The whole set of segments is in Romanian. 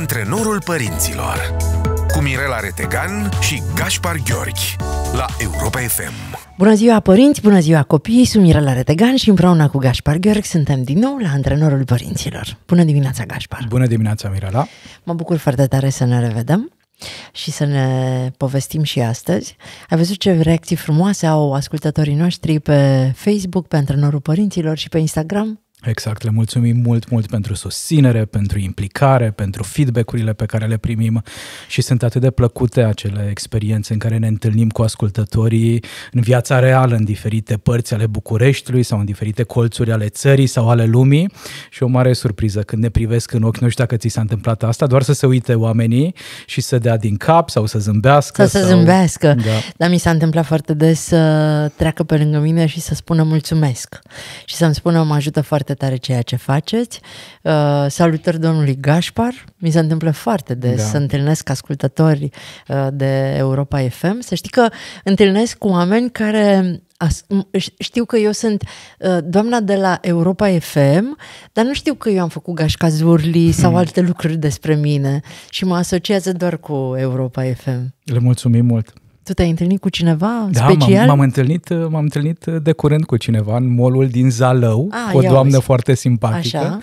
Antrenorul părinților cu Mirela Retegan și Gaspar Gheorghi la Europa FM. Bună ziua părinți, bună ziua copii, sunt Mirela Retegan și împreună cu Gaspar Gheorghi suntem din nou la Antrenorul părinților. Bună dimineața, Gaspar! Bună dimineața, Mirela! Mă bucur foarte tare să ne revedem și să ne povestim și astăzi. Ai văzut ce reacții frumoase au ascultătorii noștri pe Facebook, pe Antrenorul Părinților și pe Instagram? Exact, le mulțumim mult, mult pentru susținere, pentru implicare, pentru feedback-urile pe care le primim și sunt atât de plăcute acele experiențe în care ne întâlnim cu ascultătorii în viața reală, în diferite părți ale Bucureștiului sau în diferite colțuri ale țării sau ale lumii și o mare surpriză când ne privesc în ochi, nu știu dacă ți s-a întâmplat asta, doar să se uite oamenii și să dea din cap sau să zâmbească. Să se sau... zâmbească, da. dar mi s-a întâmplat foarte des să treacă pe lângă mine și să spună mulțumesc și să-mi spună mă ajută foarte foarte tare ceea ce faceți. Uh, salutări domnului Gașpar. Mi se întâmplă foarte des da. să întâlnesc ascultători uh, de Europa FM. Să știi că întâlnesc cu oameni care știu că eu sunt uh, doamna de la Europa FM, dar nu știu că eu am făcut gașca zurli sau hmm. alte lucruri despre mine și mă asociază doar cu Europa FM. Le mulțumim mult! Tu te-ai întâlnit cu cineva da, special? M-am, m-am, întâlnit, m-am întâlnit de curând cu cineva în molul din Zalău, ah, o doamnă auzi. foarte simpatică, Așa.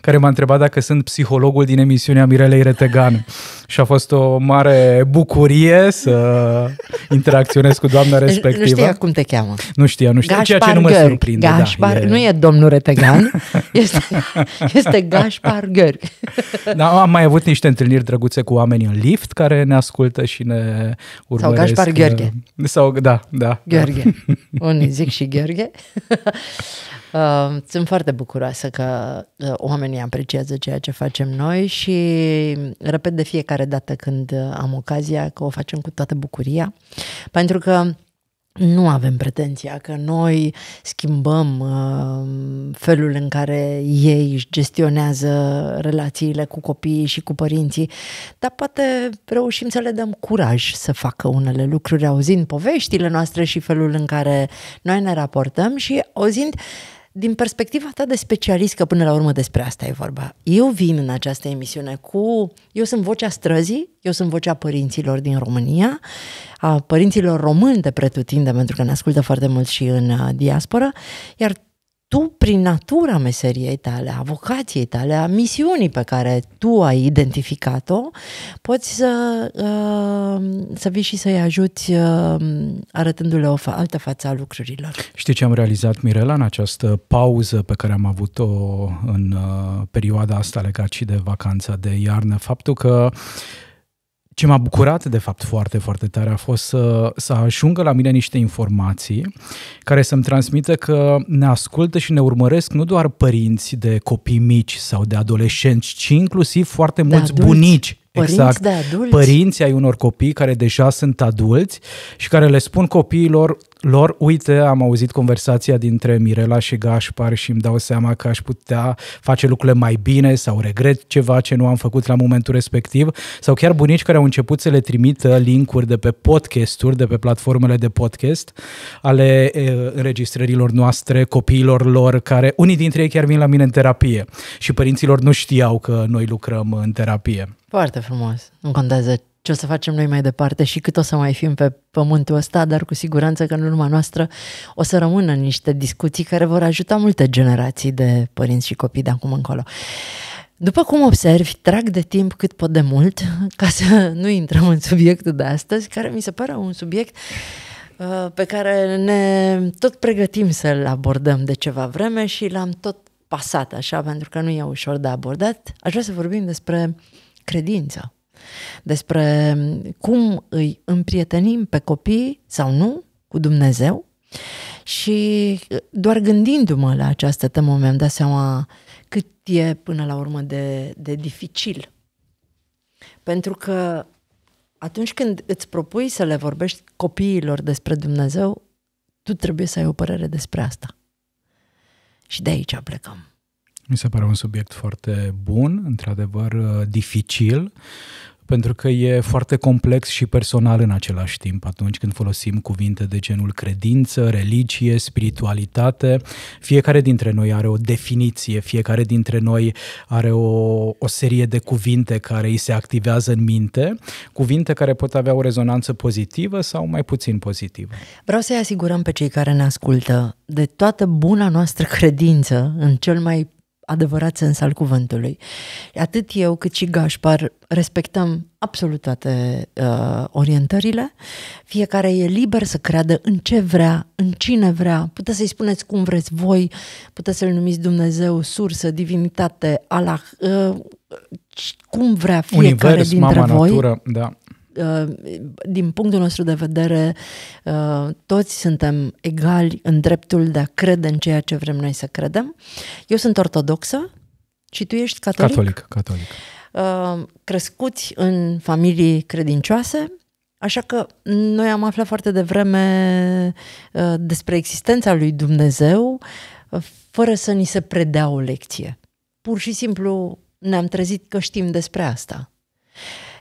care m-a întrebat dacă sunt psihologul din emisiunea Mirelei Retegan. și a fost o mare bucurie să interacționez cu doamna respectivă. Nu știa cum te cheamă. Nu știa, nu știa, Gașpar ceea ce nu mă surprinde. Da, Gașpar, da, e... nu e domnul Retegan, este, este Gașpar Gheorghe. Da, am mai avut niște întâlniri drăguțe cu oameni în lift care ne ascultă și ne urmăresc. Sau Gașpar Gheorghe. Sau, da, da. Gheorghe. Da. Unii zic și Gheorghe. Uh, sunt foarte bucuroasă că uh, oamenii apreciază ceea ce facem noi și repet de fiecare dată când uh, am ocazia că o facem cu toată bucuria, pentru că nu avem pretenția că noi schimbăm uh, felul în care ei își gestionează relațiile cu copiii și cu părinții, dar poate reușim să le dăm curaj să facă unele lucruri, auzind poveștile noastre și felul în care noi ne raportăm și auzind din perspectiva ta de specialist, că până la urmă despre asta e vorba, eu vin în această emisiune cu... Eu sunt vocea străzii, eu sunt vocea părinților din România, a părinților români de pretutinde, pentru că ne ascultă foarte mult și în uh, diaspora, iar tu, prin natura meseriei tale, a vocației tale, a misiunii pe care tu ai identificat-o, poți să, uh, să vii și să-i ajuți uh, arătându-le o fa- altă față a lucrurilor. Știi ce am realizat, Mirela, în această pauză pe care am avut-o în uh, perioada asta legat și de vacanța de iarnă? Faptul că ce m-a bucurat, de fapt, foarte, foarte tare a fost să, să ajungă la mine niște informații care să-mi transmită că ne ascultă și ne urmăresc nu doar părinți de copii mici sau de adolescenți, ci inclusiv foarte mulți de bunici Părinți exact. de adulți. Părinții ai unor copii care deja sunt adulți și care le spun copiilor lor, uite, am auzit conversația dintre Mirela și Gașpar și îmi dau seama că aș putea face lucrurile mai bine sau regret ceva ce nu am făcut la momentul respectiv sau chiar bunici care au început să le trimită linkuri de pe podcasturi, de pe platformele de podcast ale e, înregistrărilor noastre, copiilor lor, care unii dintre ei chiar vin la mine în terapie și părinților nu știau că noi lucrăm în terapie. Foarte frumos. Nu contează ce o să facem noi mai departe și cât o să mai fim pe pământul ăsta, dar cu siguranță că în urma noastră o să rămână niște discuții care vor ajuta multe generații de părinți și copii de acum încolo. După cum observi, trag de timp cât pot de mult ca să nu intrăm în subiectul de astăzi, care mi se pare un subiect uh, pe care ne tot pregătim să-l abordăm de ceva vreme și l-am tot pasat așa, pentru că nu e ușor de abordat. Aș vrea să vorbim despre credință, despre cum îi împrietenim pe copii sau nu cu Dumnezeu și doar gândindu-mă la această temă mi-am dat seama cât e până la urmă de, de dificil. Pentru că atunci când îți propui să le vorbești copiilor despre Dumnezeu, tu trebuie să ai o părere despre asta. Și de aici plecăm. Mi se pare un subiect foarte bun, într-adevăr uh, dificil, pentru că e foarte complex și personal în același timp atunci când folosim cuvinte de genul credință, religie, spiritualitate. Fiecare dintre noi are o definiție, fiecare dintre noi are o, o serie de cuvinte care îi se activează în minte, cuvinte care pot avea o rezonanță pozitivă sau mai puțin pozitivă. Vreau să-i asigurăm pe cei care ne ascultă de toată buna noastră credință în cel mai adevărat sens al cuvântului. Atât eu cât și Gașpar respectăm absolut toate uh, orientările. Fiecare e liber să creadă în ce vrea, în cine vrea. Puteți să-i spuneți cum vreți voi, puteți să-L numiți Dumnezeu, sursă, divinitate, Allah, uh, cum vrea fiecare Univers, dintre mama, voi. natură, da. Uh, din punctul nostru de vedere, uh, toți suntem egali în dreptul de a crede în ceea ce vrem noi să credem. Eu sunt ortodoxă și tu ești catolic. Catolic, catolic. Uh, crescuți în familii credincioase, așa că noi am aflat foarte devreme despre existența lui Dumnezeu fără să ni se predea o lecție. Pur și simplu ne-am trezit că știm despre asta.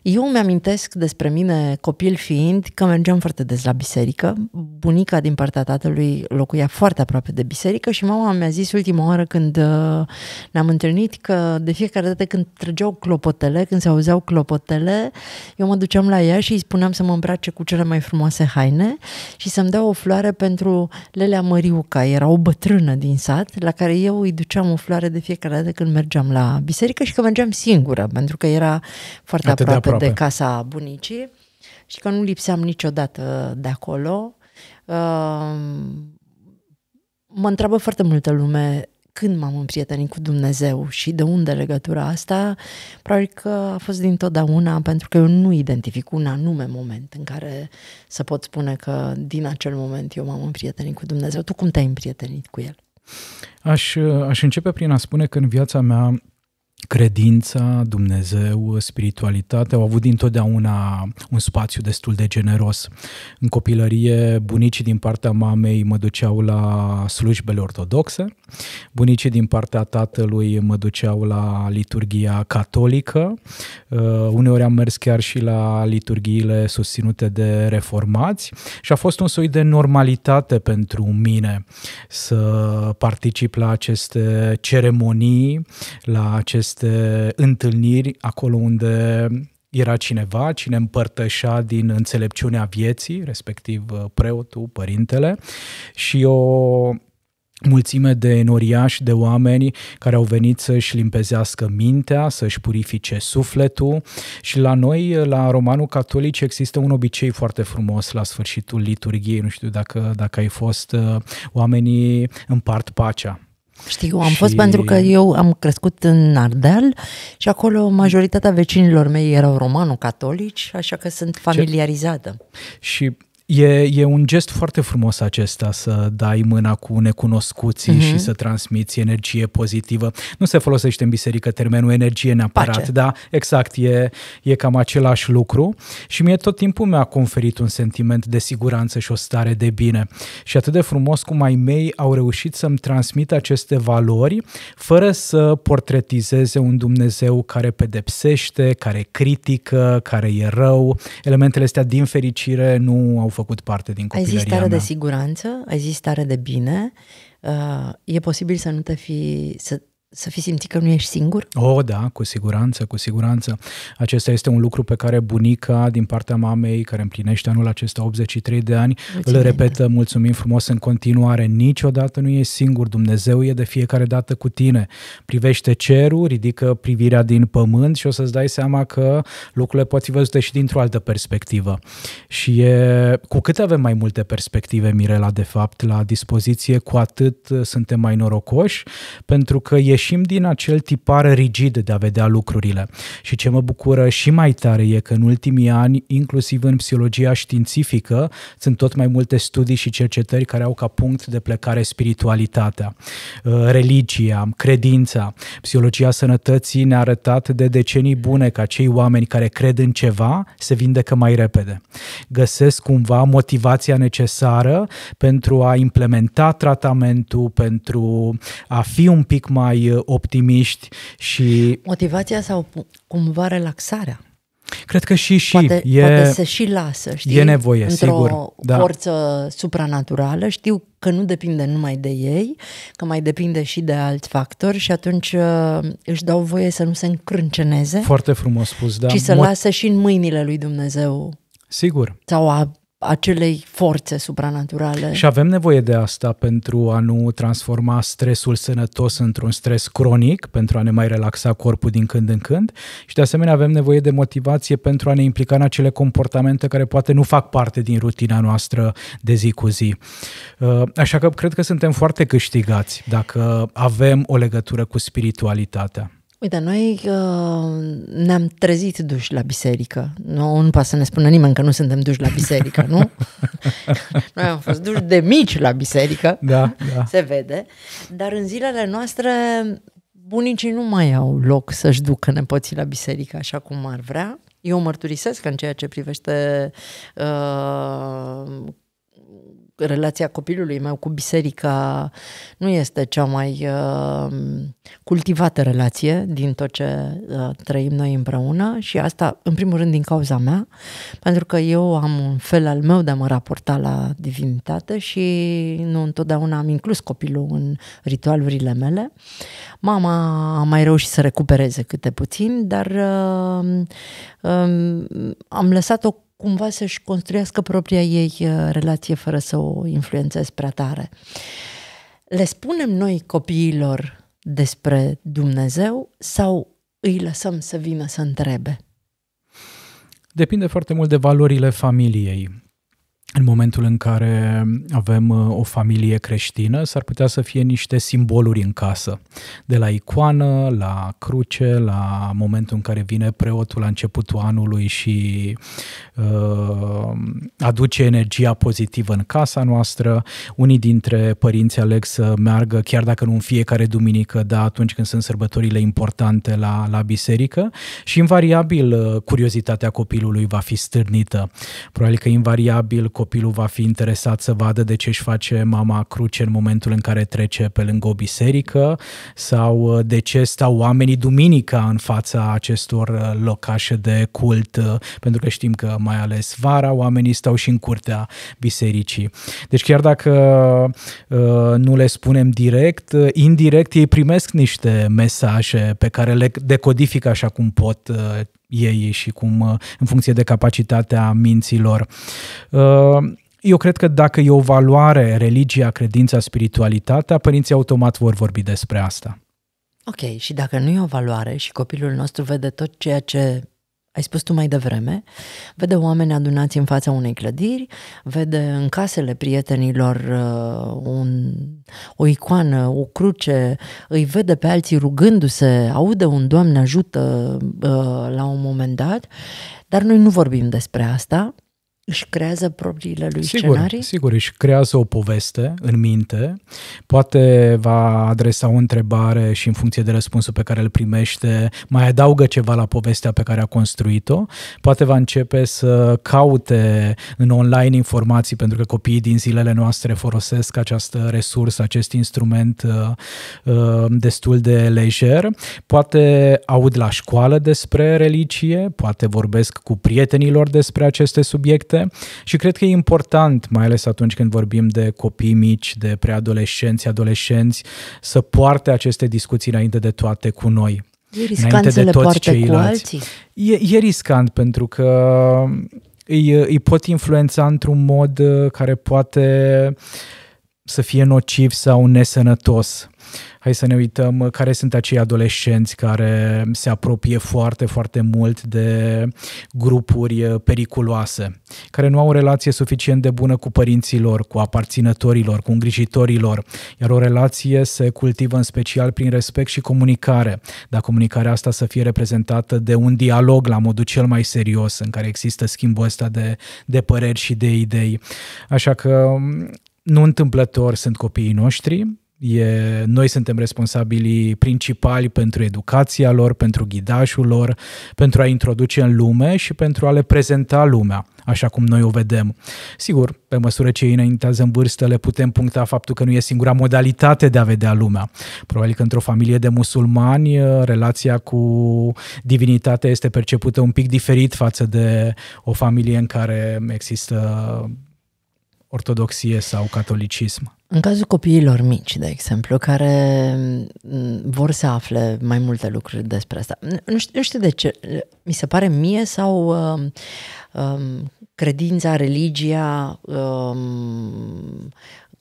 Eu îmi amintesc despre mine, copil fiind, că mergeam foarte des la biserică. Bunica din partea tatălui locuia foarte aproape de biserică și mama mi-a zis ultima oară când uh, ne-am întâlnit că de fiecare dată când trăgeau clopotele, când se auzeau clopotele, eu mă duceam la ea și îi spuneam să mă îmbrace cu cele mai frumoase haine și să-mi dea o floare pentru Lelea Măriuca. Era o bătrână din sat la care eu îi duceam o floare de fiecare dată când mergeam la biserică și că mergeam singură, pentru că era foarte Atât de aproape, aproape. de casa bunicii și că nu lipseam niciodată de acolo. Uh, mă întreabă foarte multă lume când m-am împrietenit cu Dumnezeu și de unde legătura asta, probabil că a fost dintotdeauna, pentru că eu nu identific un anume moment în care să pot spune că din acel moment eu m-am împrietenit cu Dumnezeu. Tu cum te-ai împrietenit cu El? Aș, aș începe prin a spune că în viața mea credința, Dumnezeu, spiritualitatea au avut dintotdeauna un spațiu destul de generos. În copilărie, bunicii din partea mamei mă duceau la slujbele ortodoxe, bunicii din partea tatălui mă duceau la liturgia catolică, uh, uneori am mers chiar și la liturgiile susținute de reformați și a fost un soi de normalitate pentru mine să particip la aceste ceremonii, la aceste întâlniri acolo unde era cineva, cine împărtășea din înțelepciunea vieții, respectiv uh, preotul, părintele, și o mulțime de enoriași, de oameni care au venit să-și limpezească mintea, să-și purifice sufletul și la noi, la Romanul Catolic, există un obicei foarte frumos la sfârșitul liturgiei, nu știu dacă, dacă ai fost, uh, oamenii împart pacea. Știu, am Și- fost pentru că eu am crescut în Ardeal și acolo majoritatea vecinilor mei erau romano-catolici, așa că sunt familiarizată. Și e, e un gest foarte frumos acesta să dai mâna cu necunoscuții Mhm. și să transmiți energie pozitivă. Nu se folosește în biserică termenul energie neapărat, Pace. da, exact, e, e cam același lucru și mie tot timpul mi-a conferit un sentiment de siguranță și o stare de bine. Și atât de frumos cum ai mei au reușit să-mi transmită aceste valori fără să portretizeze un Dumnezeu care pedepsește, care critică, care e rău. Elementele astea, din fericire, nu au făcut parte din Ai copilăria zis stare mea. de siguranță, ai zis stare de bine, uh, e posibil să nu te fi, să, să fi simțit că nu ești singur? Oh, da, cu siguranță, cu siguranță. Acesta este un lucru pe care bunica din partea mamei, care împlinește anul acesta 83 de ani, Mulțumim. îl repetă, mulțumim frumos în continuare. Niciodată nu e singur, Dumnezeu e de fiecare dată cu tine. Privește cerul, ridică privirea din pământ și o să-ți dai seama că lucrurile pot fi văzute și dintr-o altă perspectivă. Și e, cu cât avem mai multe perspective, Mirela, de fapt, la dispoziție, cu atât uh, suntem mai norocoși, pentru că ieșim din acel tipar rigid de a vedea lucrurile. Și ce mă bucură și mai tare e că în ultimii ani, inclusiv în psihologia științifică, sunt tot mai multe studii și cercetări care au ca punct de plecare spiritualitatea, uh, religia, credința. Psihologia sănătății ne-a arătat de decenii bune că acei oameni care cred în ceva se vindecă mai repede. Găsesc cumva motivația necesară pentru a implementa tratamentul, pentru a fi un pic mai uh, optimiști și Motivația sau pu- cumva relaxarea? Cred că și și poate, e, poate se și lasă, știi? e nevoie, Într-o sigur. Da. forță supranaturală. Știu că nu depinde numai de ei, că mai depinde și de alți factori și atunci uh, își dau voie să nu se încrânceneze, Foarte frumos spus, da. ci să Mo- lasă și în mâinile lui Dumnezeu Sigur. sau a acelei forțe supranaturale. Și avem nevoie de asta pentru a nu transforma stresul sănătos într-un stres cronic, pentru a ne mai relaxa corpul din când în când și de asemenea avem nevoie de motivație pentru a ne implica în acele comportamente care poate nu fac parte din rutina noastră de zi cu zi. Uh, Așa că cred că suntem foarte câștigați dacă avem o legătură cu spiritualitatea. Uite, noi uh, ne-am trezit duși la biserică. Nu, nu poate să ne spună nimeni că nu suntem duși la biserică, nu? noi am fost duși de mici la biserică, Da, da. se vede, dar în zilele noastre bunicii nu mai au loc să-și ducă nepoții la biserică așa cum ar vrea. Eu mărturisesc că în ceea ce privește uh, relația copilului meu cu biserica nu este cea mai uh, cultivată relație din tot ce uh, trăim noi împreună și asta, în primul rând, din cauza mea, pentru că eu am un fel al meu de a mă raporta la divinitate și nu întotdeauna am inclus copilul în ritualurile mele. Mama a mai reușit să recupereze câte puțin, dar uh, uh, am lăsat-o cumva să-și construiască propria ei uh, relație fără să o influențez prea tare. Le spunem noi copiilor despre Dumnezeu sau îi lăsăm să vină să întrebe? Depinde foarte mult de valorile familiei. În momentul în care avem uh, o familie creștină, s-ar putea să fie niște simboluri în casă. De la icoană, la cruce, la momentul în care vine preotul la începutul anului și uh, aduce energia pozitivă în casa noastră. Unii dintre părinți aleg să meargă, chiar dacă nu în fiecare duminică, dar atunci când sunt sărbătorile importante la, la biserică și invariabil uh, curiozitatea copilului va fi stârnită. Probabil că invariabil copilul va fi interesat să vadă de ce își face mama cruce în momentul în care trece pe lângă o biserică sau uh, de ce stau oamenii duminica în fața acestor uh, locașe de cult, uh, pentru că știm că mai ales vara oamenii stau și în curtea bisericii. Deci chiar dacă uh, nu le spunem direct, uh, indirect ei primesc niște mesaje pe care le decodifică așa cum pot uh, ei și cum uh, în funcție de capacitatea minților. Uh, Eu cred că dacă e o valoare, religia, credința, spiritualitatea, părinții automat vor vorbi despre asta. Ok, și dacă nu e o valoare și copilul nostru vede tot ceea ce ai spus tu mai devreme, vede oameni adunați în fața unei clădiri, vede în casele prietenilor uh, un, o icoană, o cruce, îi vede pe alții rugându-se, aude un Doamne ajută uh, la un moment dat, dar noi nu vorbim despre asta, își creează propriile lui Sigur, scenarii? sigur, își creează o poveste în minte, poate va adresa o întrebare și în funcție de răspunsul pe care îl primește, mai adaugă ceva la povestea pe care a construit-o, poate va începe să caute în online informații, pentru că copiii din zilele noastre folosesc această resursă, acest instrument uh, uh, destul de lejer, poate aud la școală despre religie, poate vorbesc cu prietenilor despre aceste subiecte și cred că e important, mai ales atunci când vorbim de copii mici, de preadolescenți, adolescenți, să poarte aceste discuții înainte de toate cu noi. E riscant să le poarte cu alții? E, e riscant pentru că îi, îi pot influența într-un mod care poate să fie nociv sau nesănătos. Hai să ne uităm care sunt acei adolescenți care se apropie foarte, foarte mult de grupuri periculoase, care nu au o relație suficient de bună cu părinții lor, cu aparținătorilor, cu îngrijitorilor, iar o relație se cultivă în special prin respect și comunicare, dar comunicarea asta să fie reprezentată de un dialog la modul cel mai serios, în care există schimbul ăsta de, de păreri și de idei. Așa că nu întâmplător sunt copiii noștri, E, noi suntem responsabili principali pentru educația lor, pentru ghidașul lor, pentru a introduce în lume și pentru a le prezenta lumea așa cum noi o vedem. Sigur, pe măsură ce ei înaintează în vârstă, le putem puncta faptul că nu e singura modalitate de a vedea lumea. Probabil că într-o familie de musulmani, relația cu divinitatea este percepută un pic diferit față de o familie în care există ortodoxie sau catolicism. În cazul copiilor mici, de exemplu, care mm, vor să afle mai multe lucruri despre asta, nu știu, nu știu de ce, mi se pare mie sau uh, um, credința, religia, um,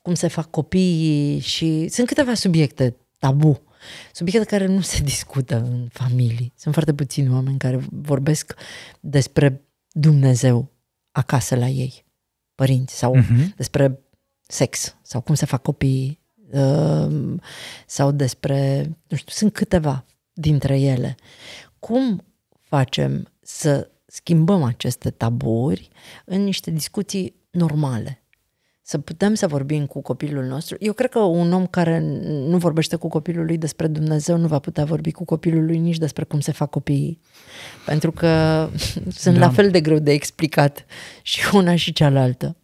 cum se fac copiii și sunt câteva subiecte tabu, subiecte care nu se discută în familii. Sunt foarte puțini oameni care vorbesc despre Dumnezeu acasă la ei, părinți, sau uh-huh. despre sex sau cum se fac copiii uh, sau despre, nu știu, sunt câteva dintre ele. Cum facem să schimbăm aceste taburi în niște discuții normale? Să putem să vorbim cu copilul nostru. Eu cred că un om care nu vorbește cu copilul lui despre Dumnezeu nu va putea vorbi cu copilul lui nici despre cum se fac copiii. Pentru că sunt da. la fel de greu de explicat și una și cealaltă.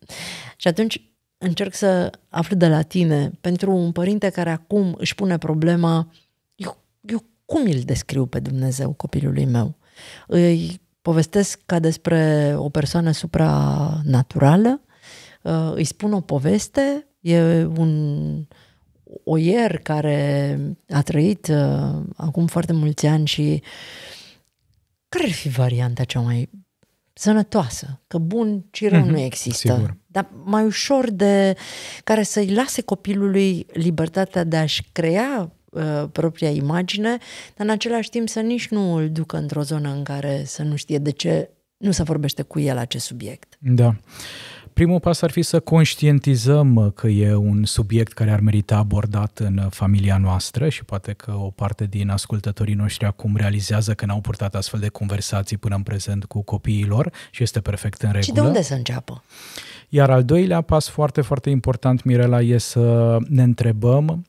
Și atunci încerc să aflu de la tine, pentru un părinte care acum își pune problema, eu, eu cum îl descriu pe Dumnezeu copilului meu? Îi povestesc ca despre o persoană supranaturală, uh, îi spun o poveste, e un oier care a trăit uh, acum foarte mulți ani și care ar fi varianta cea mai sănătoasă, că bun și rău mm-hmm, nu există, sigur. Dar mai ușor de care să-i lase copilului libertatea de a-și crea uh, propria imagine, dar în același timp să nici nu îl ducă într-o zonă în care să nu știe de ce nu se vorbește cu el acest subiect. Da. Primul pas ar fi să conștientizăm că e un subiect care ar merita abordat în familia noastră și poate că o parte din ascultătorii noștri acum realizează că n-au purtat astfel de conversații până în prezent cu copiilor și este perfect în regulă. Și de unde să înceapă? Iar al doilea pas foarte, foarte important, Mirela, e să ne întrebăm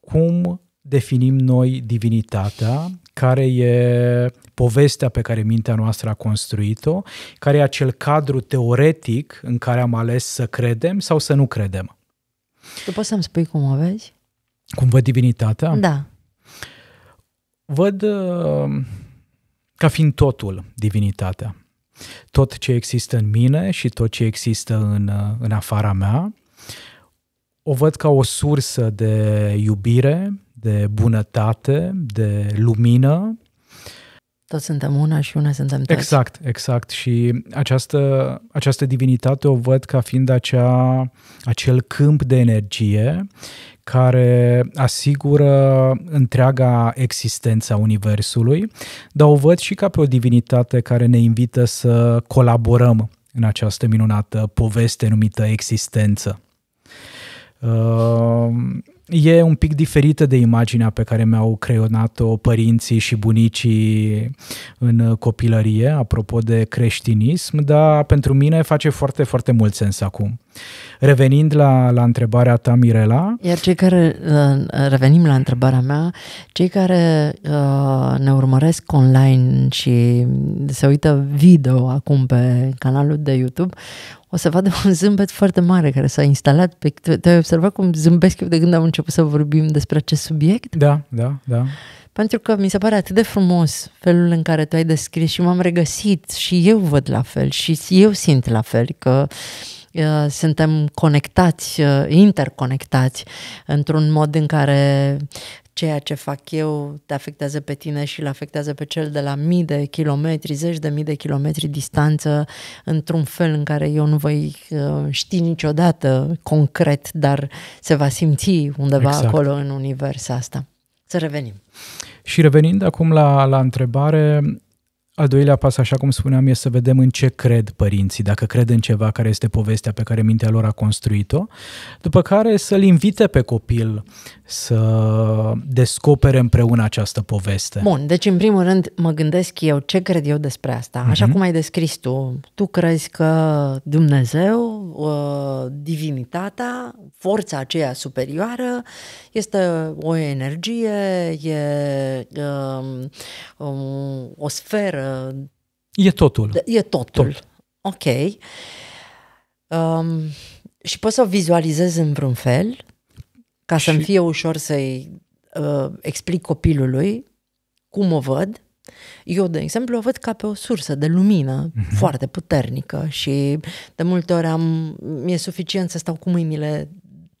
cum definim noi divinitatea, care e povestea pe care mintea noastră a construit-o, care e acel cadru teoretic în care am ales să credem sau să nu credem. Tu poți să-mi spui cum o vezi? Cum văd divinitatea? Da. Văd uh, ca fiind totul divinitatea. Tot ce există în mine și tot ce există în, uh, în afara mea. O văd ca o sursă de iubire, de bunătate, de lumină. Toți suntem una și una suntem toți. Exact, exact. Și această, această divinitate o văd ca fiind acea, acel câmp de energie care asigură întreaga existență a Universului, dar o văd și ca pe o divinitate care ne invită să colaborăm în această minunată poveste numită existență. Uh, e un pic diferită de imaginea pe care mi-au creionat-o părinții și bunicii în copilărie, apropo de creștinism, dar pentru mine face foarte, foarte mult sens acum. Revenind la, la întrebarea ta, Mirela. Iar cei care, uh, revenim la întrebarea mea, cei care uh, ne urmăresc online și se uită video acum pe canalul de YouTube, o să vadă un zâmbet foarte mare care s-a instalat. Pe, te-ai observat cum zâmbesc eu de când am început să vorbim despre acest subiect? Da, da, da. Pentru că mi se pare atât de frumos felul în care tu ai descris și m-am regăsit și eu văd la fel și eu simt la fel că uh, suntem conectați, uh, interconectați într-un mod în care ceea ce fac eu te afectează pe tine și îl afectează pe cel de la mii de kilometri, zeci de mii de kilometri distanță, într-un fel în care eu nu voi uh, ști niciodată concret, dar se va simți undeva exact. acolo în univers asta. Să revenim. Și revenind acum la, la întrebare, Al doilea pas, așa cum spuneam, e să vedem în ce cred părinții, dacă cred în ceva care este povestea pe care mintea lor a construit-o, după care să-l invite pe copil să descopere împreună această poveste. Bun, deci în primul rând mă gândesc eu ce cred eu despre asta. Așa Mhm. cum ai descris tu, tu crezi că Dumnezeu, uh, divinitatea, forța aceea superioară este o energie, e um, um, o sferă, E totul. de- e totul. Tot. Ok. Um, și poți să o vizualizezi în vreun fel, ca să-mi Și- fie ușor să-i uh, explic copilului cum o văd. Eu, de exemplu, o văd ca pe o sursă de lumină uh-huh. foarte puternică și de multe ori am, mi-e suficient să stau cu mâinile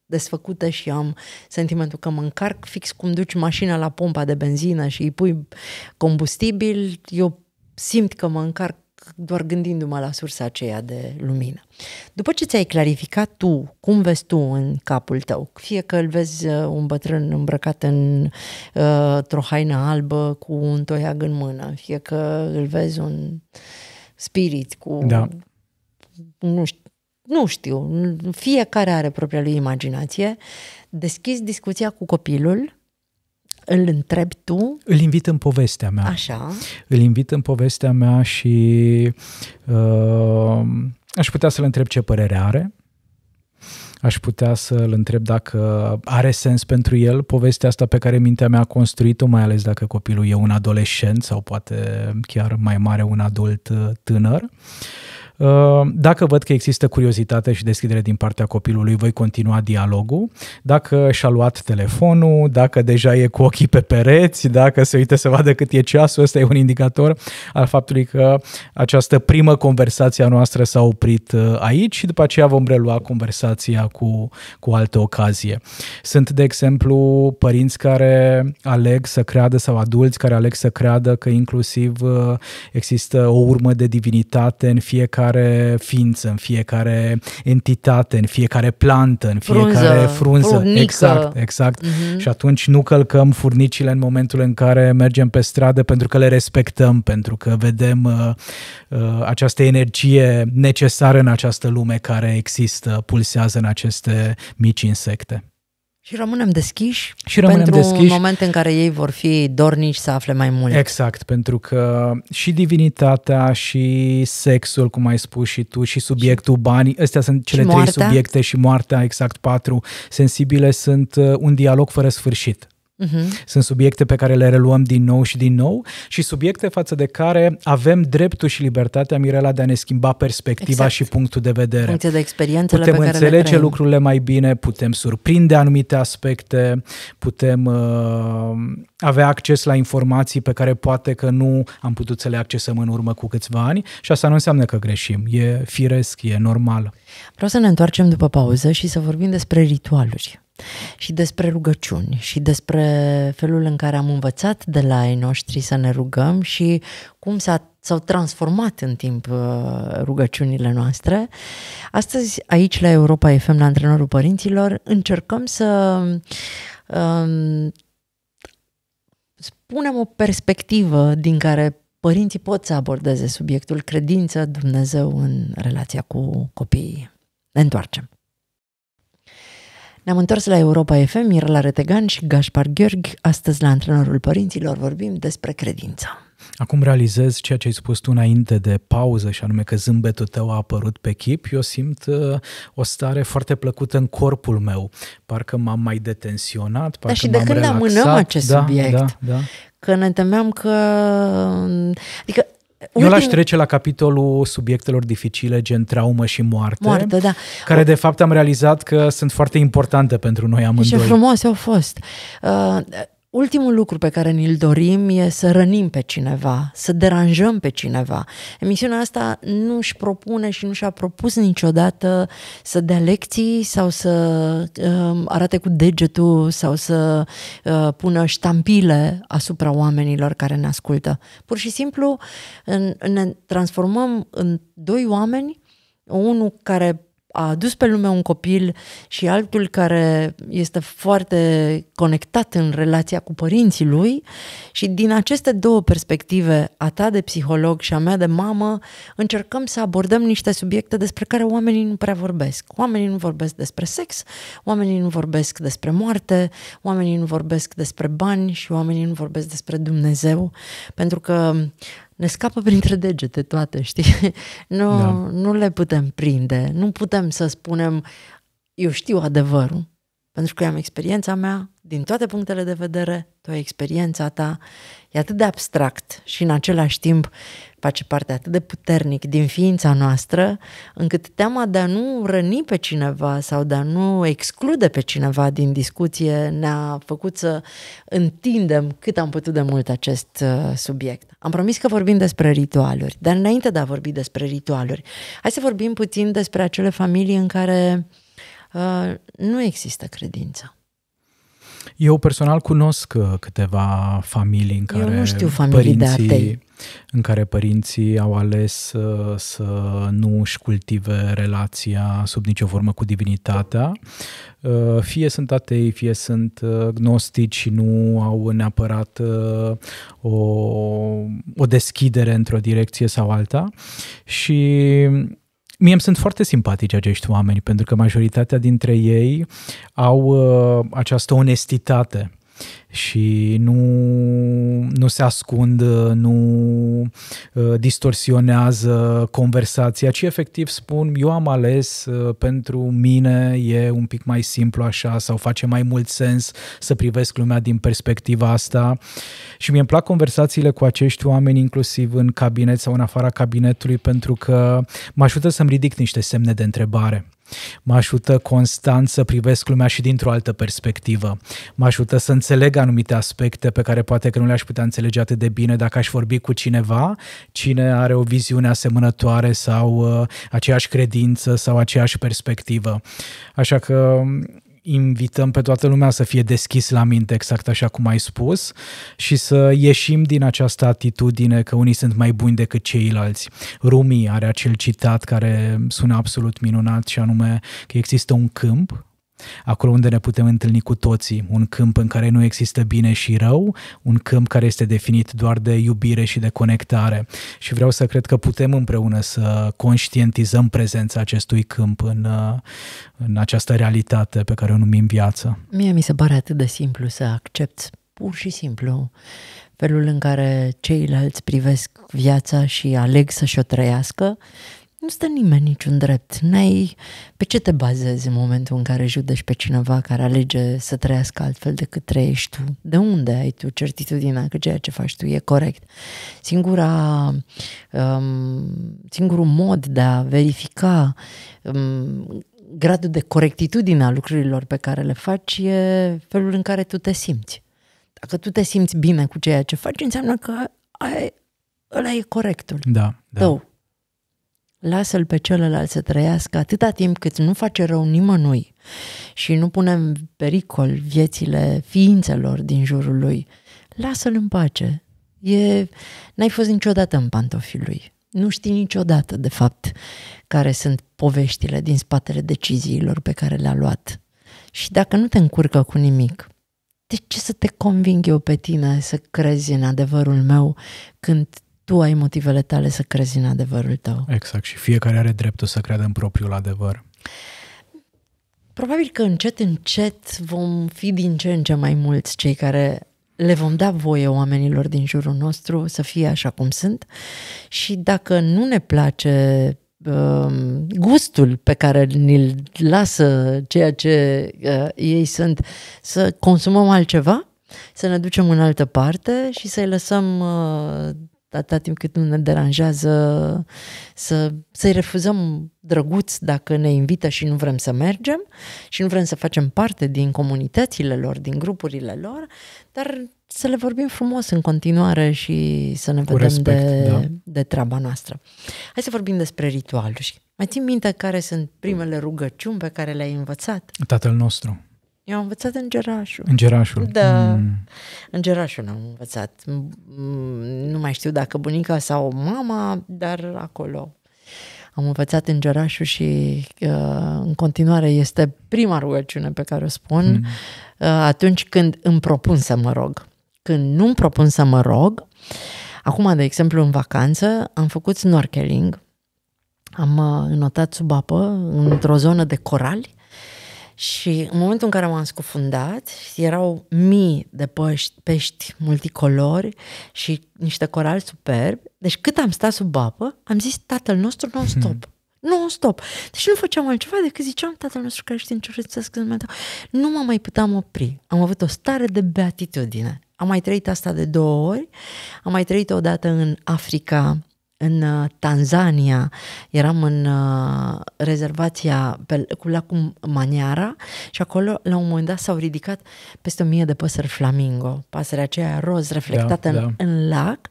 desfăcute și am sentimentul că mă încarc fix cum duci mașina la pompa de benzină și îi pui combustibil, eu simt că mă încarc doar gândindu-mă la sursa aceea de lumină. După ce ți-ai clarificat tu cum vezi tu în capul tău, fie că îl vezi uh, un bătrân îmbrăcat în uh, o haină albă cu un toiag în mână, fie că îl vezi un spirit cu Da. nu știu, nu știu, fiecare are propria lui imaginație, deschizi discuția cu copilul, îl întrebi tu, Îl invit în povestea mea. așa, Îl invit în povestea mea și uh, aș putea să-l întreb ce părere are. Aș putea să-l întreb dacă are sens pentru el povestea asta pe care mintea mea a construit-o, mai ales dacă copilul e un adolescent sau poate chiar mai mare un adult uh, tânăr. Uh, Dacă văd că există curiozitate și deschidere din partea copilului, voi continua dialogul. Dacă și-a luat telefonul, dacă deja e cu ochii pe pereți, dacă se uită să vadă cât e ceasul, ăsta e un indicator al faptului că această primă conversație a noastră s-a oprit uh, aici și după aceea vom relua conversația cu, cu altă ocazie. Sunt, de exemplu, părinți care aleg să creadă sau adulți care aleg să creadă că inclusiv uh, există o urmă de divinitate în fiecare ființă, în fiecare entitate, în fiecare plantă, în Frunză, fiecare frunză. furnică. Exact, exact. Uh-huh. Și atunci nu călcăm furnicile în momentul în care mergem pe stradă pentru că le respectăm, pentru că vedem uh, uh, această energie necesară în această lume care există, pulsează în aceste mici insecte. Și rămânem deschiși Și rămânem pentru un deschiși. moment în care ei vor fi dornici să afle mai mult. Exact, pentru că și divinitatea, și sexul, cum ai spus și tu, și subiectul banii, astea sunt cele trei moartea? subiecte și moartea, exact patru sensibile, sunt uh, un dialog fără sfârșit. Uh-huh. Sunt subiecte pe care le reluăm din nou și din nou și subiecte față de care avem dreptul și libertatea, Mirela, de a ne schimba perspectiva Exact. și punctul de vedere. funcție de experiențele Putem pe care le înțelege trăim. lucrurile mai bine, putem surprinde anumite aspecte, putem uh, avea acces la informații pe care poate că nu am putut să le accesăm în urmă cu câțiva ani și asta nu înseamnă că greșim, e firesc, e normal. Vreau să ne întoarcem după pauză și să vorbim despre ritualuri și despre rugăciuni și despre felul în care am învățat de la ei noștri să ne rugăm și cum s-a, s-au transformat în timp uh, rugăciunile noastre. Astăzi, aici la Europa FM, la Antrenorul Părinților, încercăm să um, spunem o perspectivă din care părinții pot să abordeze subiectul credință, Dumnezeu în relația cu copiii. Ne întoarcem. Ne-am întors la Europa FM, Mirela Retegan și Gaspar Gheorghi. Astăzi la Antrenorul Părinților vorbim despre credință. Acum realizez ceea ce ai spus tu înainte de pauză și anume că zâmbetul tău a apărut pe chip. Eu simt uh, o stare foarte plăcută în corpul meu. Parcă m-am mai detensionat, parcă și de m-am când relaxat. amânăm acest da, subiect? Da, da. Că ne temeam că... Adică, Eu l-aș ultim- trece la capitolul subiectelor dificile, gen traumă și moarte, Moarte, da. care de fapt am realizat că sunt foarte importante pentru noi Ce amândoi. frumoase au fost. Uh, ultimul lucru pe care ni-l dorim e să rănim pe cineva, să deranjăm pe cineva. Emisiunea asta nu își propune și nu și-a propus niciodată să dea lecții sau să uh, arate cu degetul sau să uh, pună ștampile asupra oamenilor care ne ascultă. Pur și simplu în, ne transformăm în doi oameni, unul care a adus pe lume un copil și altul care este foarte conectat în relația cu părinții lui și din aceste două perspective, a ta de psiholog și a mea de mamă, încercăm să abordăm niște subiecte despre care oamenii nu prea vorbesc. Oamenii nu vorbesc despre sex, oamenii nu vorbesc despre moarte, oamenii nu vorbesc despre bani și oamenii nu vorbesc despre Dumnezeu, pentru că ne scapă printre degete toate, știi? Nu, da. nu le putem prinde, nu putem să spunem, eu știu adevărul, pentru că eu am experiența mea, din toate punctele de vedere, tu ai experiența ta, e atât de abstract și în același timp face parte atât de puternic din ființa noastră, încât teama de a nu răni pe cineva sau de a nu exclude pe cineva din discuție ne-a făcut să întindem cât am putut de mult acest uh, subiect. Am promis că vorbim despre ritualuri, dar înainte de a vorbi despre ritualuri, hai să vorbim puțin despre acele familii în care uh, nu există credință. Eu personal cunosc uh, câteva familii în care Eu nu știu familii părinții, de atei. în care părinții au ales uh, să nu își cultive relația sub nicio formă cu divinitatea. Uh, fie sunt atei, fie sunt gnostici și nu au neapărat o, o deschidere într-o direcție sau alta. Și Mie îmi sunt foarte simpatici acești oameni, pentru că majoritatea dintre ei au uh, această onestitate și nu, nu se ascund, nu uh, distorsionează conversația, ci efectiv spun eu am ales uh, pentru mine e un pic mai simplu așa sau face mai mult sens să privesc lumea din perspectiva asta și mi-e plac conversațiile cu acești oameni inclusiv în cabinet sau în afara cabinetului pentru că mă ajută să-mi ridic niște semne de întrebare. Mă ajută constant să privesc lumea și dintr-o altă perspectivă. Mă ajută să înțeleg anumite aspecte pe care poate că nu le-aș putea înțelege atât de bine dacă aș vorbi cu cineva, cine are o viziune asemănătoare sau uh, aceeași credință sau aceeași perspectivă. Așa că invităm pe toată lumea să fie deschis la minte, exact așa cum ai spus, și să ieșim din această atitudine că unii sunt mai buni decât ceilalți. Rumi are acel citat care sună absolut minunat și anume că există un câmp acolo unde ne putem întâlni cu toții, un câmp în care nu există bine și rău, un câmp care este definit doar de iubire și de conectare. Și vreau să cred că putem împreună să conștientizăm prezența acestui câmp în, în această realitate pe care o numim viață. Mie mi se pare atât de simplu să accept pur și simplu felul în care ceilalți privesc viața și aleg să-și o trăiască nu stă nimeni niciun drept. N-ai pe ce te bazezi în momentul în care judeci pe cineva care alege să trăiască altfel decât trăiești tu. De unde ai tu certitudinea că ceea ce faci tu e corect? Singura, um, singurul mod de a verifica um, gradul de corectitudine a lucrurilor pe care le faci e felul în care tu te simți. Dacă tu te simți bine cu ceea ce faci, înseamnă că ai, ăla e corectul da, da. tău lasă-l pe celălalt să trăiască atâta timp cât nu face rău nimănui și nu punem în pericol viețile ființelor din jurul lui, lasă-l în pace. E... N-ai fost niciodată în pantofii lui. Nu știi niciodată, de fapt, care sunt poveștile din spatele deciziilor pe care le-a luat. Și dacă nu te încurcă cu nimic, de ce să te conving eu pe tine să crezi în adevărul meu când tu ai motivele tale să crezi în adevărul tău. Exact, și fiecare are dreptul să creadă în propriul adevăr. Probabil că încet, încet vom fi din ce în ce mai mulți cei care le vom da voie oamenilor din jurul nostru să fie așa cum sunt și dacă nu ne place um, gustul pe care ni-l lasă ceea ce uh, ei sunt, să consumăm altceva, să ne ducem în altă parte și să-i lăsăm uh, atâta timp cât nu ne deranjează să, să-i refuzăm drăguț dacă ne invită și nu vrem să mergem și nu vrem să facem parte din comunitățile lor, din grupurile lor, dar să le vorbim frumos în continuare și să ne Cu vedem respect, de, da. de treaba noastră. Hai să vorbim despre ritualuri. Mai țin minte care sunt primele rugăciuni pe care le-ai învățat? Tatăl nostru. Eu am învățat în Gerașul. În Gerașul? Da, mm. în Gerașul am învățat. Nu mai știu dacă bunica sau mama, dar acolo am învățat îngerașul și uh, în continuare este prima rugăciune pe care o spun mm. uh, atunci când îmi propun să mă rog. Când nu îmi propun să mă rog, acum, de exemplu, în vacanță, am făcut snorkeling, am uh, înotat sub apă, într-o zonă de corali, și în momentul în care m-am scufundat, erau mii de pești, pești multicolori și niște corali superbi. Deci cât am stat sub apă, am zis tatăl nostru non-stop. Non-stop. Deci nu făceam altceva decât ziceam tatăl nostru care știe în Nu mă mai puteam opri. Am avut o stare de beatitudine. Am mai trăit asta de două ori. Am mai trăit odată în Africa, în uh, Tanzania, eram în uh, rezervația pe, cu lacul Maniara și acolo la un moment dat s-au ridicat peste o mie de păsări flamingo, pasărea aceea roz reflectată da, în, da. în lac.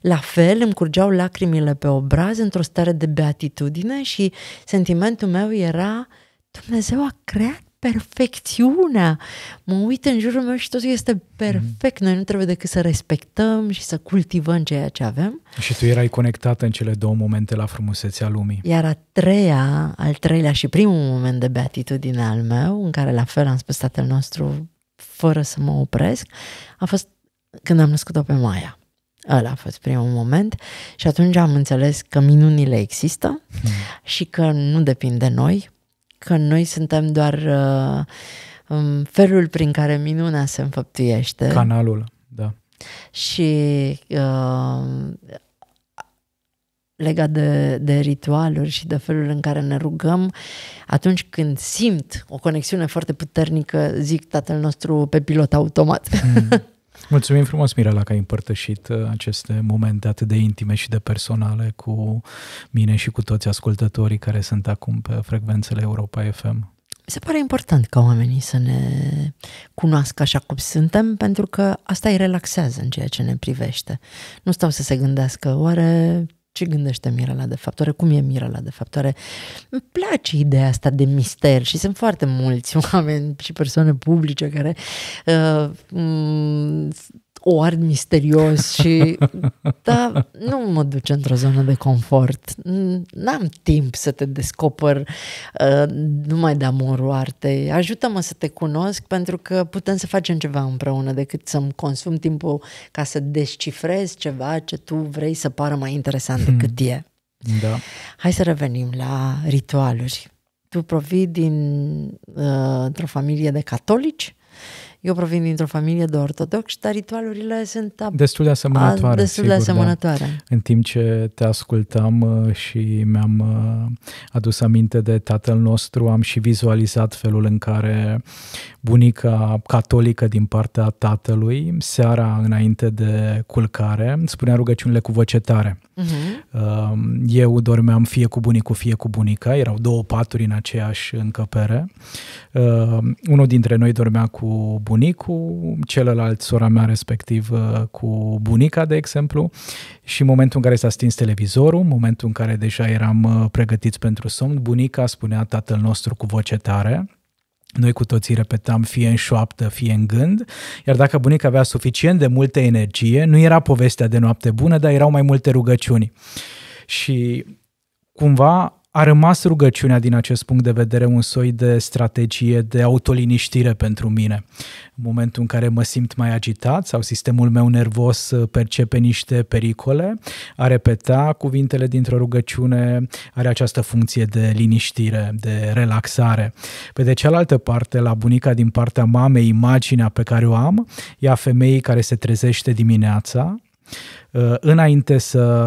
La fel îmi curgeau lacrimile pe obraz într-o stare de beatitudine și sentimentul meu era Dumnezeu a creat perfecțiunea. Mă uit în jurul meu și totul este perfect. Noi nu trebuie decât să respectăm și să cultivăm ceea ce avem. Și tu erai conectată în cele două momente la frumusețea lumii. Iar a treia, al treilea și primul moment de beatitudine al meu, în care la fel am spus tatăl nostru fără să mă opresc, a fost când am născut-o pe Maia. Ăla a fost primul moment și atunci am înțeles că minunile există mm. și că nu depind de noi, că noi suntem doar uh, felul prin care minunea se înfăptuiește. Canalul, da. Și uh, legat de, de ritualuri și de felul în care ne rugăm, atunci când simt o conexiune foarte puternică, zic tatăl nostru pe pilot automat. Mm. Mulțumim frumos, Mirela, că ai împărtășit uh, aceste momente atât de intime și de personale cu mine și cu toți ascultătorii care sunt acum pe frecvențele Europa FM. Mi se pare important ca oamenii să ne cunoască așa cum suntem, pentru că asta îi relaxează în ceea ce ne privește. Nu stau să se gândească, oare ce gândește Mirela de fapt? Oare cum e Mirela de fapt? Oare îmi place ideea asta de mister și sunt foarte mulți oameni și persoane publice care uh, o ard misterios și da, nu mă duce într-o zonă de confort. N-am timp să te descoper uh, numai de amorul artei. Ajută-mă să te cunosc pentru că putem să facem ceva împreună decât să-mi consum timpul ca să descifrez ceva ce tu vrei să pară mai interesant hmm. decât e. Da. Hai să revenim la ritualuri. Tu provii din uh, o familie de catolici eu provin dintr-o familie de ortodox, dar ritualurile sunt a, destul de asemănătoare. A, destul sigur, de da. asemănătoare. Da. În timp ce te ascultam uh, și mi-am uh, adus aminte de tatăl nostru, am și vizualizat felul în care bunica catolică din partea tatălui, seara înainte de culcare, spunea rugăciunile cu voce tare. Uh-huh. Eu dormeam fie cu bunicul, fie cu bunica, erau două paturi în aceeași încăpere. Uh, unul dintre noi dormea cu bunicul, celălalt, sora mea respectiv, uh, cu bunica, de exemplu, și în momentul în care s-a stins televizorul, în momentul în care deja eram uh, pregătiți pentru somn, bunica spunea tatăl nostru cu voce tare, noi cu toții repetam fie în șoaptă, fie în gând, iar dacă bunica avea suficient de multă energie, nu era povestea de noapte bună, dar erau mai multe rugăciuni. Și cumva a rămas rugăciunea din acest punct de vedere un soi de strategie de autoliniștire pentru mine. În momentul în care mă simt mai agitat sau sistemul meu nervos percepe niște pericole, a repeta cuvintele dintr-o rugăciune are această funcție de liniștire, de relaxare. Pe de cealaltă parte, la bunica din partea mamei, imaginea pe care o am, e a femeii care se trezește dimineața, Uh, înainte să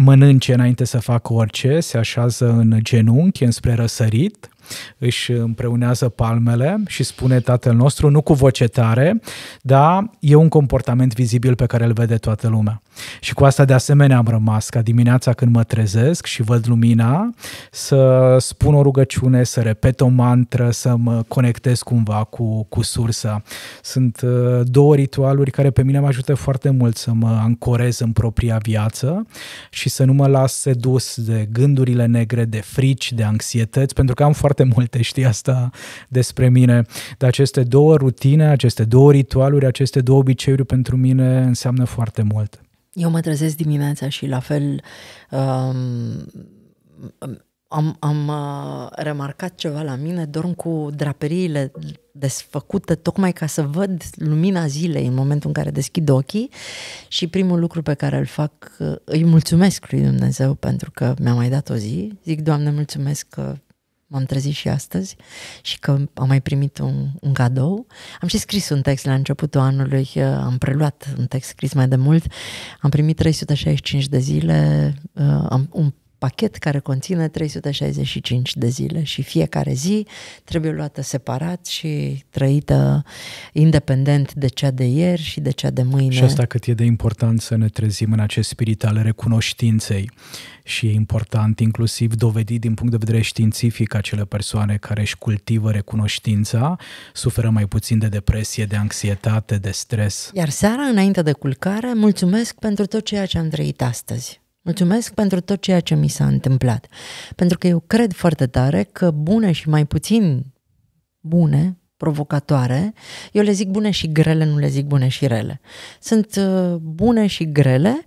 mănânce, înainte să facă orice, se așează în genunchi, înspre răsărit, își împreunează palmele și spune Tatăl nostru, nu cu voce tare, dar e un comportament vizibil pe care îl vede toată lumea. Și cu asta de asemenea am rămas, ca dimineața când mă trezesc și văd lumina, să spun o rugăciune, să repet o mantră, să mă conectez cumva cu, cu sursa. Sunt uh, două ritualuri care pe mine mă ajută foarte mult să mă ancorez în propria viață și să nu mă las sedus de gândurile negre, de frici, de anxietăți, pentru că am foarte foarte multe, știi asta despre mine. Dar aceste două rutine, aceste două ritualuri, aceste două obiceiuri pentru mine înseamnă foarte mult. Eu mă trezesc dimineața și la fel um, am, am uh, remarcat ceva la mine, dorm cu draperiile desfăcute tocmai ca să văd lumina zilei în momentul în care deschid ochii și primul lucru pe care îl fac, uh, îi mulțumesc lui Dumnezeu pentru că mi-a mai dat o zi. Zic, Doamne, mulțumesc că m-am trezit și astăzi și că am mai primit un, un cadou. Am și scris un text la începutul anului, uh, am preluat un text scris mai de mult, am primit 365 de zile, am un pachet care conține 365 de zile și fiecare zi trebuie luată separat și trăită independent de cea de ieri și de cea de mâine. Și asta cât e de important să ne trezim în acest spirit al recunoștinței și e important inclusiv dovedit din punct de vedere științific acele persoane care își cultivă recunoștința suferă mai puțin de depresie, de anxietate, de stres. Iar seara înainte de culcare mulțumesc pentru tot ceea ce am trăit astăzi. Mulțumesc pentru tot ceea ce mi s-a întâmplat. Pentru că eu cred foarte tare că bune și mai puțin bune, provocatoare, eu le zic bune și grele, nu le zic bune și rele. Sunt uh, bune și grele,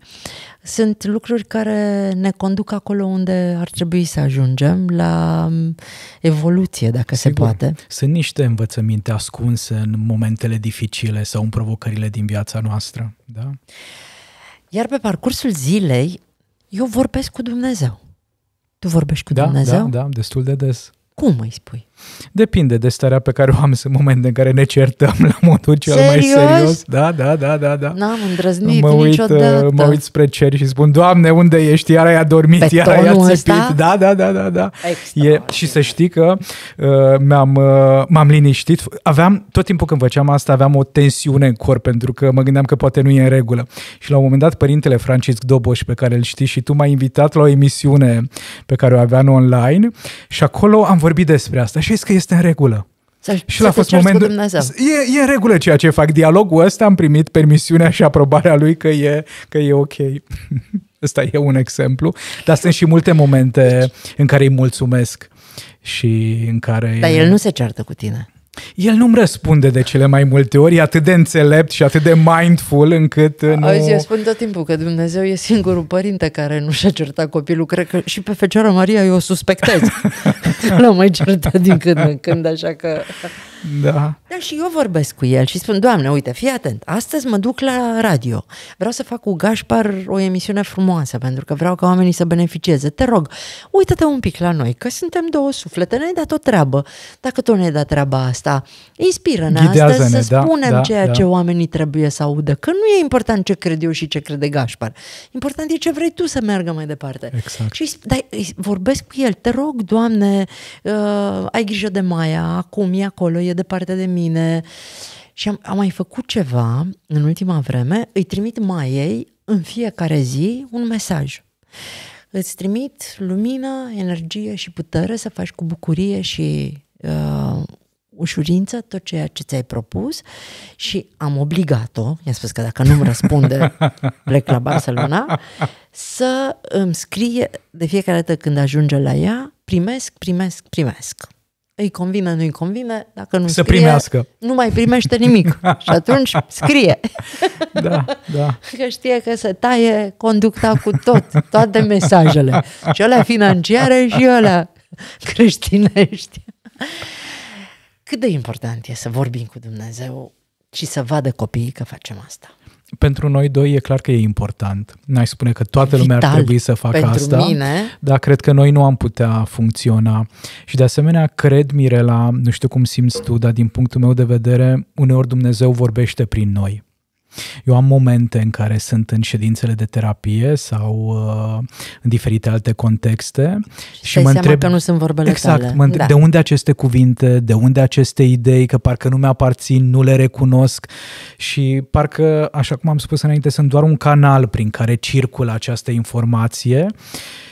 sunt lucruri care ne conduc acolo unde ar trebui să ajungem, la um, evoluție, dacă Sigur. se poate. Sunt niște învățăminte ascunse în momentele dificile sau în provocările din viața noastră. Da? Iar pe parcursul zilei eu vorbesc cu Dumnezeu. Tu vorbești cu da, Dumnezeu? Da, da, destul de des. Cum îi spui? Depinde de starea pe care o am în momente în care ne certăm la modul cel serios? mai serios. Da, da, da, da, da. N-am îndrăznit mă uit, niciodată. Mă uit spre cer și spun, Doamne, unde ești? Iar ai adormit, Pe iar ai țipit. Ăsta? Da, da, da, da, da. E, și să știi că uh, m-am, uh, m-am liniștit. Aveam, tot timpul când făceam asta, aveam o tensiune în corp, pentru că mă gândeam că poate nu e în regulă. Și la un moment dat, părintele Francisc Doboș, pe care îl știi și tu, m-ai invitat la o emisiune pe care o aveam online și acolo am vorbit despre asta și că este în regulă. Să, și la fost momentul. E, e în regulă ceea ce fac. Dialogul ăsta am primit permisiunea și aprobarea lui că e, că e ok. Ăsta e un exemplu. Dar sunt și multe momente în care îi mulțumesc și în care... Dar e... el nu se ceartă cu tine. El nu-mi răspunde de cele mai multe ori, e atât de înțelept și atât de mindful încât nu... Auzi, eu spun tot timpul că Dumnezeu e singurul părinte care nu și-a certat copilul. Cred că și pe Fecioara Maria eu o suspectez. L-am mai certat din când în când, așa că... Da. Da, și eu vorbesc cu el și spun, Doamne, uite, fii atent, astăzi mă duc la radio. Vreau să fac cu Gașpar o emisiune frumoasă, pentru că vreau ca oamenii să beneficieze. Te rog, uită-te un pic la noi, că suntem două suflete, ne-ai dat o treabă. Dacă tu ne-ai dat treaba asta, inspiră-ne astăzi să da, spunem da, ceea da. ce oamenii trebuie să audă. Că nu e important ce cred eu și ce crede Gașpar. Important e ce vrei tu să meargă mai departe. Exact. Și dai, vorbesc cu el, te rog, Doamne, uh, ai grijă de Maia, acum e acolo, e departe de mine. Și am, am mai făcut ceva în ultima vreme, îi trimit Maiei în fiecare zi un mesaj. Îți trimit lumină, energie și putere să faci cu bucurie și uh, ușurință tot ceea ce ți-ai propus și am obligat-o, i-am spus că dacă nu-mi răspunde, plec la Barcelona, să îmi scrie de fiecare dată când ajunge la ea, primesc, primesc, primesc îi convine, nu îi convine, dacă nu să scrie, primească. nu mai primește nimic. și atunci scrie. Da, da. Că știe că se taie conducta cu tot, toate mesajele. Și alea financiare și alea creștinești. Cât de important e să vorbim cu Dumnezeu și să vadă copiii că facem asta pentru noi doi e clar că e important. N-ai spune că toată lumea ar trebui să facă pentru asta, mine. dar cred că noi nu am putea funcționa. Și de asemenea, cred, Mirela, nu știu cum simți tu, dar din punctul meu de vedere, uneori Dumnezeu vorbește prin noi. Eu am momente în care sunt în ședințele de terapie sau uh, în diferite alte contexte și, și mă întreb că nu sunt vorbele exact, tale. Mă întreb, da. de unde aceste cuvinte, de unde aceste idei, că parcă nu mi-aparțin, nu le recunosc și parcă, așa cum am spus înainte, sunt doar un canal prin care circulă această informație.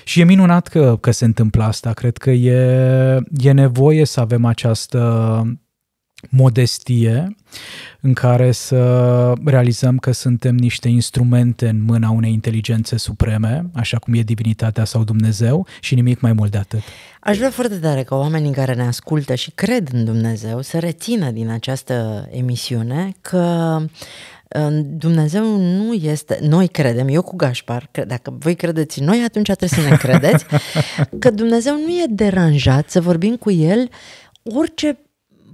Și e minunat că, că se întâmplă asta. Cred că e, e nevoie să avem această modestie în care să realizăm că suntem niște instrumente în mâna unei inteligențe supreme, așa cum e divinitatea sau Dumnezeu și nimic mai mult de atât. Aș vrea foarte tare ca oamenii care ne ascultă și cred în Dumnezeu să rețină din această emisiune că Dumnezeu nu este, noi credem, eu cu Gașpar, dacă voi credeți în noi, atunci trebuie să ne credeți, că Dumnezeu nu e deranjat să vorbim cu El orice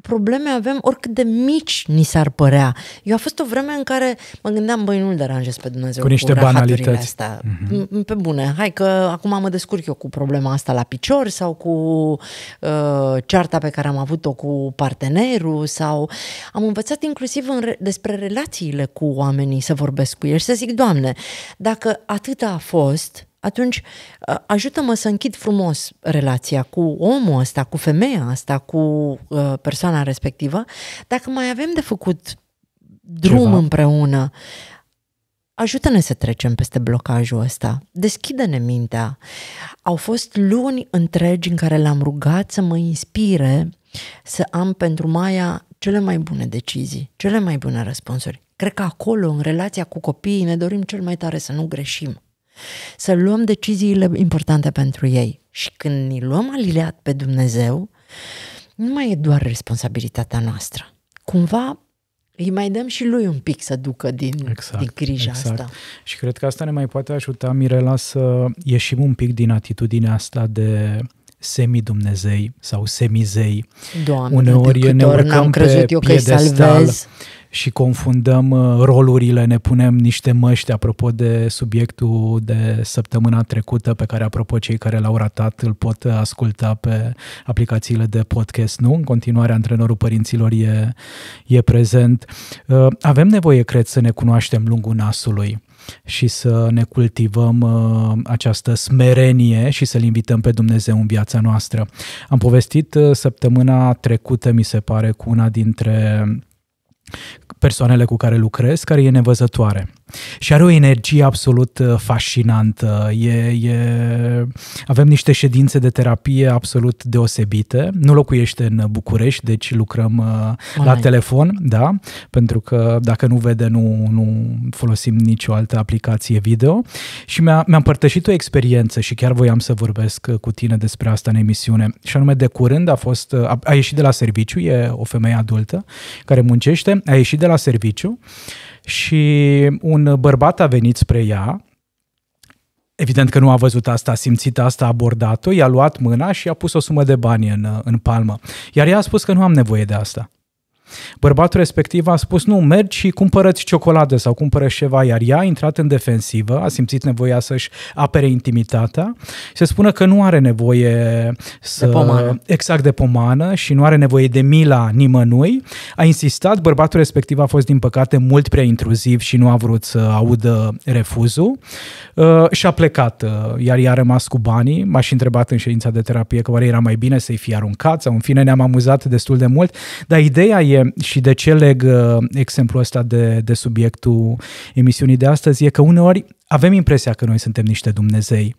probleme avem oricât de mici ni s-ar părea. Eu a fost o vreme în care mă gândeam, băi, nu-L deranjez pe Dumnezeu cu niște cu banalități. astea. Mm-hmm. Pe bune, hai că acum mă descurc eu cu problema asta la picior sau cu uh, cearta pe care am avut-o cu partenerul sau am învățat inclusiv în re- despre relațiile cu oamenii să vorbesc cu ei și să zic, Doamne, dacă atât a fost, atunci ajută-mă să închid frumos relația cu omul ăsta, cu femeia asta, cu uh, persoana respectivă. Dacă mai avem de făcut drum Ceva. împreună, ajută-ne să trecem peste blocajul ăsta, deschide-ne mintea. Au fost luni întregi în care l-am rugat să mă inspire să am pentru Maia cele mai bune decizii, cele mai bune răspunsuri. Cred că acolo, în relația cu copiii, ne dorim cel mai tare să nu greșim să luăm deciziile importante pentru ei. Și când ne luăm aliliat pe Dumnezeu, nu mai e doar responsabilitatea noastră. Cumva îi mai dăm și lui un pic să ducă din, exact, din grija exact. asta. Și cred că asta ne mai poate ajuta, Mirela, să ieșim un pic din atitudinea asta de semi-dumnezei sau semizei. Doamne, Uneori ne urcăm crezut pe eu că salvez și confundăm uh, rolurile, ne punem niște măști apropo de subiectul de săptămâna trecută pe care, apropo, cei care l-au ratat îl pot asculta pe aplicațiile de podcast, nu? În continuare, antrenorul părinților e, e prezent. Uh, avem nevoie, cred, să ne cunoaștem lungul nasului și să ne cultivăm uh, această smerenie și să-L invităm pe Dumnezeu în viața noastră. Am povestit uh, săptămâna trecută, mi se pare, cu una dintre persoanele cu care lucrez, care e nevăzătoare și are o energie absolut uh, fascinantă. E, e... Avem niște ședințe de terapie absolut deosebite. Nu locuiește în București, deci lucrăm uh, Online. la telefon, da, pentru că dacă nu vede, nu, nu folosim nicio altă aplicație video. Și mi-a, mi-a împărtășit o experiență și chiar voiam să vorbesc uh, cu tine despre asta în emisiune. Și anume, de curând a fost, a, a ieșit de la serviciu, e o femeie adultă care muncește, a ieșit de la serviciu și un bărbat a venit spre ea, evident că nu a văzut asta, a simțit asta, a abordat-o, i-a luat mâna și a pus o sumă de bani în, în palmă. Iar ea a spus că nu am nevoie de asta. Bărbatul respectiv a spus, nu, mergi și cumpărăți ciocoladă sau cumpără ceva, iar ea a intrat în defensivă, a simțit nevoia să-și apere intimitatea se spune că nu are nevoie să... De pomană. Exact, de pomană și nu are nevoie de mila nimănui. A insistat, bărbatul respectiv a fost, din păcate, mult prea intruziv și nu a vrut să audă refuzul uh, și a plecat, uh, iar ea a rămas cu banii. M-aș și întrebat în ședința de terapie că oare era mai bine să-i fie aruncat sau în fine ne-am amuzat destul de mult, dar ideea e și de ce leg uh, exemplul ăsta de, de subiectul emisiunii de astăzi e că uneori avem impresia că noi suntem niște Dumnezei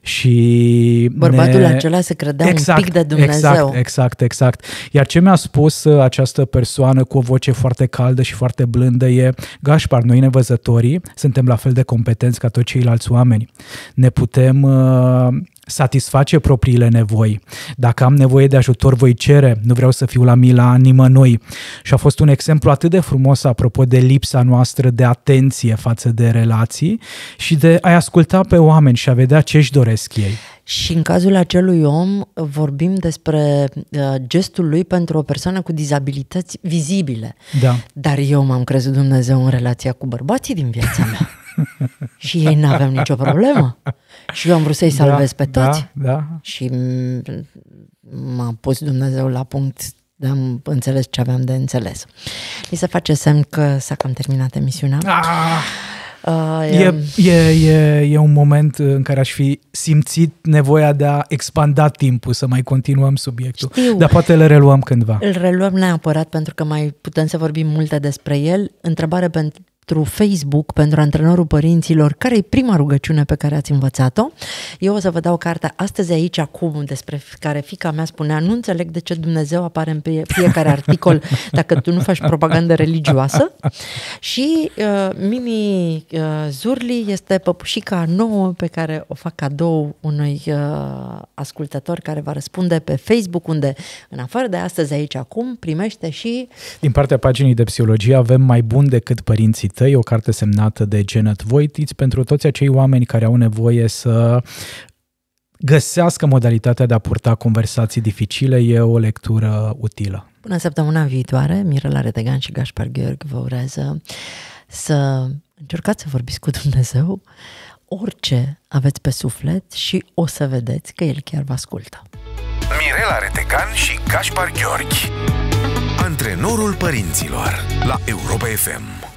și Bărbatul ne... acela se credea exact, un pic de Dumnezeu. Exact, exact, exact. Iar ce mi-a spus uh, această persoană cu o voce foarte caldă și foarte blândă e Gașpar, noi nevăzătorii suntem la fel de competenți ca toți ceilalți oameni. Ne putem uh, satisface propriile nevoi. Dacă am nevoie de ajutor, voi cere. Nu vreau să fiu la mila nimănui. Și a fost un exemplu atât de frumos apropo de lipsa noastră de atenție față de relații și de a-i asculta pe oameni și a vedea ce își doresc ei. Și în cazul acelui om vorbim despre uh, gestul lui pentru o persoană cu dizabilități vizibile. Da. Dar eu m-am crezut Dumnezeu în relația cu bărbații din viața mea. și ei n-aveau nicio problemă. Și eu am vrut să-i da, salvez da, pe toți. Da, da. Și m-a pus Dumnezeu la punct de am înțeles ce aveam de înțeles. Mi se face semn că s-a cam terminat emisiunea. Ah! Uh, e, e, e, e un moment în care aș fi simțit nevoia de a expanda timpul, să mai continuăm subiectul. Știu. Dar poate le reluăm cândva. Îl reluăm neapărat pentru că mai putem să vorbim multe despre el. Întrebare pentru pentru Facebook, pentru antrenorul părinților, care e prima rugăciune pe care ați învățat-o. Eu o să vă dau cartea astăzi aici, acum, despre care fica mea spunea, nu înțeleg de ce Dumnezeu apare în fiecare articol dacă tu nu faci propagandă religioasă. Și uh, Mimi uh, Zurli este păpușica nouă pe care o fac cadou unui uh, ascultător care va răspunde pe Facebook, unde, în afară de astăzi aici, acum, primește și... Din partea paginii de psihologie avem mai bun decât părinții tăi, o carte semnată de Janet Voitiț pentru toți acei oameni care au nevoie să găsească modalitatea de a purta conversații dificile, e o lectură utilă. Până săptămâna viitoare, Mirela Retegan și Gaspar Gheorghe vă urează să încercați să vorbiți cu Dumnezeu orice aveți pe suflet și o să vedeți că El chiar vă ascultă. Mirela Retecan și Gaspar Gheorghi Antrenorul părinților la Europa FM